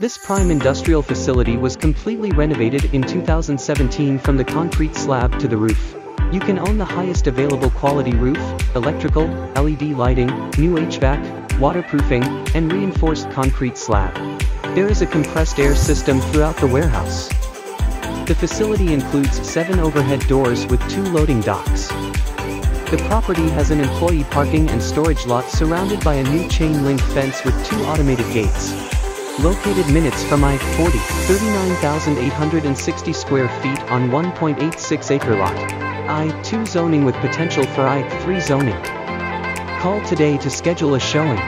This prime industrial facility was completely renovated in 2017 from the concrete slab to the roof. You can own the highest available quality roof, electrical, LED lighting, new HVAC, waterproofing, and reinforced concrete slab. There is a compressed air system throughout the warehouse. The facility includes seven overhead doors with two loading docks. The property has an employee parking and storage lot surrounded by a new chain link fence with two automated gates. Located minutes from I-40, 39,860 square feet on 1.86 acre lot. I-2 zoning with potential for I-3 zoning. Call today to schedule a showing.